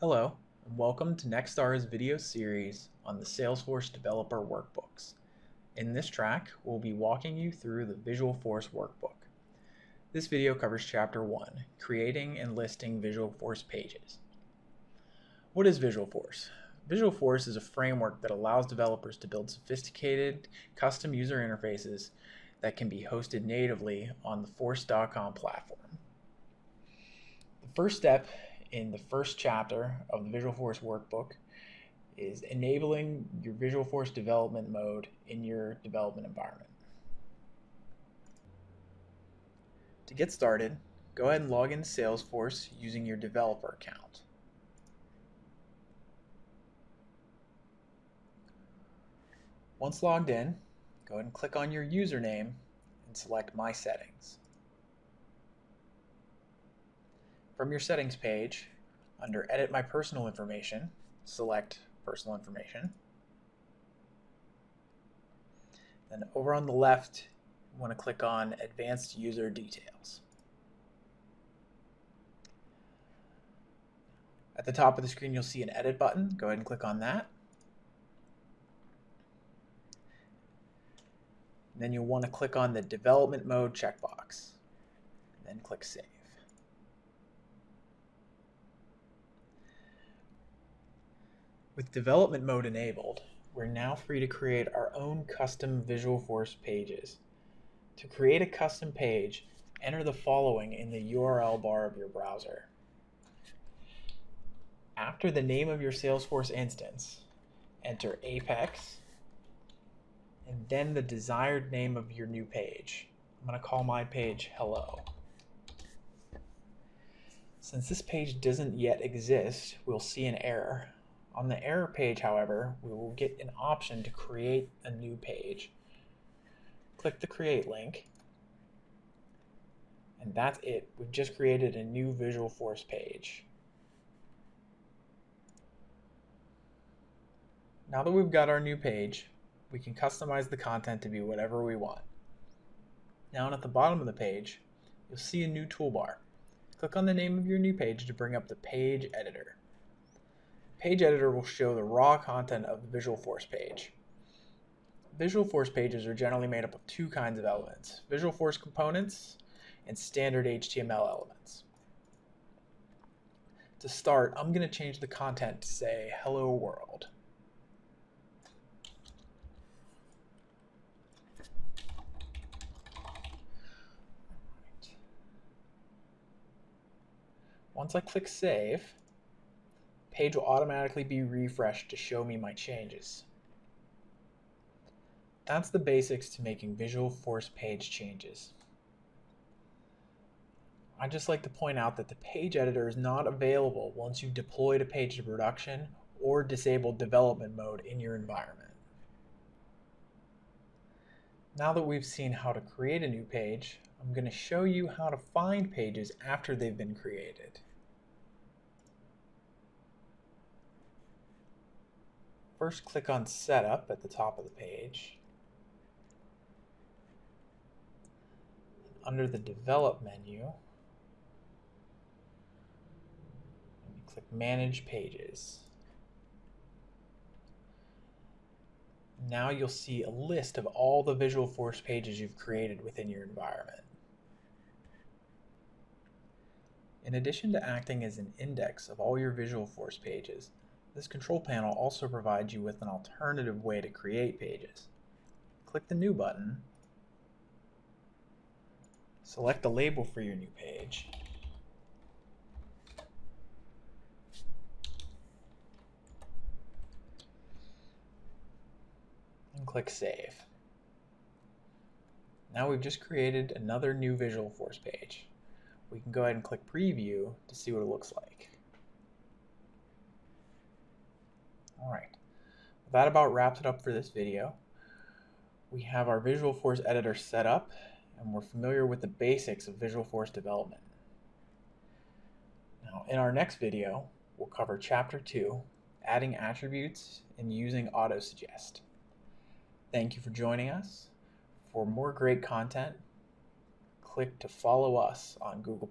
Hello, and welcome to Nexstara's video series on the Salesforce Developer Workbooks. In this track, we'll be walking you through the Visualforce Workbook. This video covers Chapter 1, Creating and Listing Visualforce Pages. What is Visualforce? Visualforce is a framework that allows developers to build sophisticated, custom user interfaces that can be hosted natively on the Force.com platform. The first step in the first chapter of the Visualforce workbook is enabling your Visualforce development mode in your development environment. To get started, go ahead and log into Salesforce using your developer account. Once logged in, go ahead and click on your username and select My Settings. From your settings page, under Edit My Personal Information, select Personal Information. Then over on the left, you want to click on Advanced User Details. At the top of the screen, you'll see an Edit button. Go ahead and click on that. then you'll want to click on the Development Mode checkbox. And then click Save. With development mode enabled, we're now free to create our own custom Visualforce pages. To create a custom page, enter the following in the URL bar of your browser. After the name of your Salesforce instance, enter Apex, and then the desired name of your new page. I'm going to call my page Hello. Since this page doesn't yet exist, we'll see an error. On the error page, however, we will get an option to create a new page. Click the Create link, and that's it. We've just created a new Visualforce page. Now that we've got our new page, we can customize the content to be whatever we want. Down at the bottom of the page, you'll see a new toolbar. Click on the name of your new page to bring up the page editor. Page editor will show the raw content of the Visualforce page. Visualforce pages are generally made up of two kinds of elements, Visualforce components and standard HTML elements. To start, I'm going to change the content to say hello world. Once I click save, page will automatically be refreshed to show me my changes. That's the basics to making Visualforce page changes. I'd just like to point out that the page editor is not available once you've deployed a page to production or disabled development mode in your environment. Now that we've seen how to create a new page, I'm going to show you how to find pages after they've been created. First, click on Setup at the top of the page. Under the Develop menu, click Manage Pages. Now you'll see a list of all the Visualforce pages you've created within your environment. In addition to acting as an index of all your Visualforce pages, this control panel also provides you with an alternative way to create pages. Click the New button, select the label for your new page, and click Save. Now we've just created another new Visualforce page. We can go ahead and click Preview to see what it looks like. All right, that about wraps it up for this video. We have our Visualforce editor set up and we're familiar with the basics of Visualforce development. Now, in our next video, we'll cover Chapter 2, Adding Attributes and Using Autosuggest. Thank you for joining us. For more great content, click to follow us on Google+.